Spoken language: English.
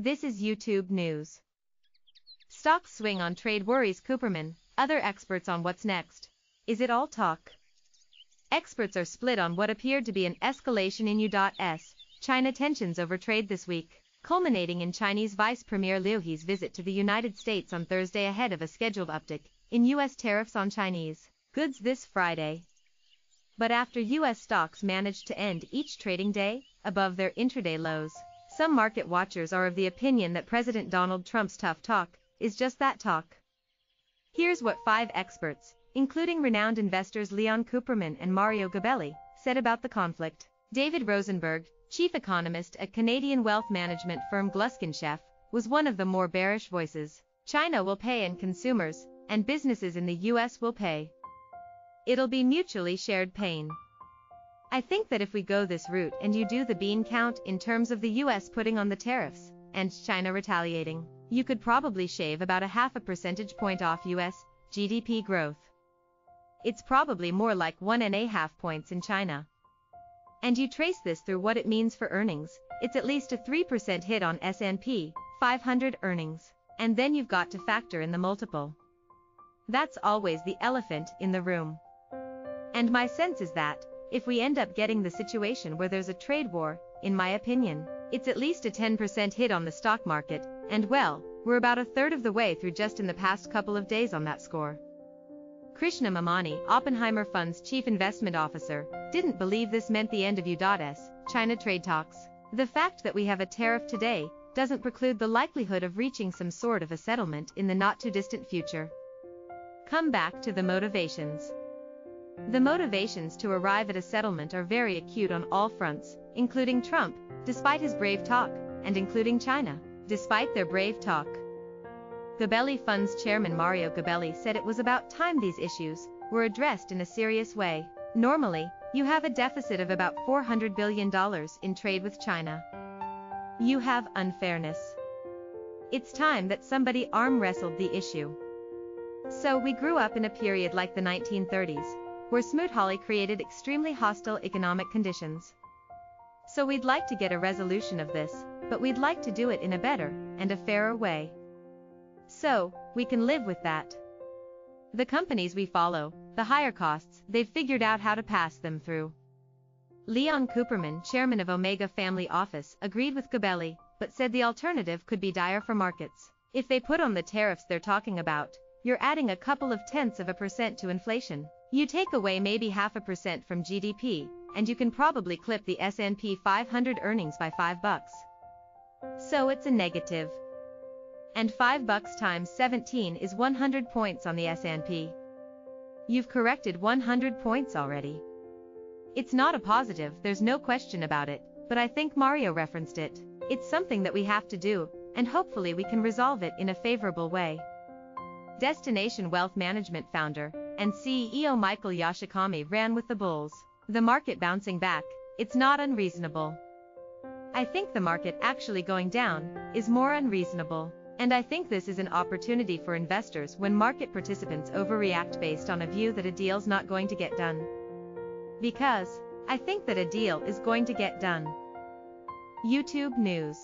This is YouTube News. Stocks swing on trade worries Cooperman, other experts on what's next. Is it all talk? Experts are split on what appeared to be an escalation in U.S. China tensions over trade this week, culminating in Chinese Vice Premier Liu He's visit to the United States on Thursday ahead of a scheduled uptick in U.S. tariffs on Chinese goods this Friday. But after U.S. stocks managed to end each trading day above their intraday lows, some market watchers are of the opinion that President Donald Trump's tough talk is just that talk. Here's what five experts, including renowned investors Leon Cooperman and Mario Gabelli, said about the conflict. David Rosenberg, chief economist at Canadian wealth management firm Gluskin was one of the more bearish voices. China will pay and consumers and businesses in the US will pay. It'll be mutually shared pain. I think that if we go this route and you do the bean count in terms of the US putting on the tariffs and China retaliating, you could probably shave about a half a percentage point off US GDP growth. It's probably more like one and a half points in China. And you trace this through what it means for earnings, it's at least a 3% hit on S&P 500 earnings. And then you've got to factor in the multiple. That's always the elephant in the room. And my sense is that, if we end up getting the situation where there's a trade war, in my opinion, it's at least a 10% hit on the stock market, and well, we're about a third of the way through just in the past couple of days on that score. Krishna Memani, Oppenheimer Fund's chief investment officer, didn't believe this meant the end of U.S. China trade talks. The fact that we have a tariff today doesn't preclude the likelihood of reaching some sort of a settlement in the not-too-distant future. Come back to the motivations. The motivations to arrive at a settlement are very acute on all fronts, including Trump, despite his brave talk, and including China, despite their brave talk. Gabelli Fund's chairman Mario Gabelli said it was about time these issues were addressed in a serious way. Normally, you have a deficit of about $400 billion in trade with China. You have unfairness. It's time that somebody arm wrestled the issue. So we grew up in a period like the 1930s, where Smoot-Hawley created extremely hostile economic conditions. So we'd like to get a resolution of this, but we'd like to do it in a better and a fairer way. So, we can live with that. The companies we follow, the higher costs, they've figured out how to pass them through. Leon Cooperman, chairman of Omega Family Office, agreed with Gabelli, but said the alternative could be dire for markets. If they put on the tariffs they're talking about, you're adding a couple of tenths of a percent to inflation. You take away maybe half a percent from GDP, and you can probably clip the S&P 500 earnings by 5 bucks. So it's a negative. And 5 bucks times 17 is 100 points on the S&P. You've corrected 100 points already. It's not a positive, there's no question about it, but I think Mario referenced it. It's something that we have to do, and hopefully we can resolve it in a favorable way. Destination Wealth Management founder and CEO Michael Yoshikami ran with the bulls. The market bouncing back, it's not unreasonable. I think the market actually going down is more unreasonable. And I think this is an opportunity for investors when market participants overreact based on a view that a deal's not going to get done. Because, I think that a deal is going to get done. YouTube News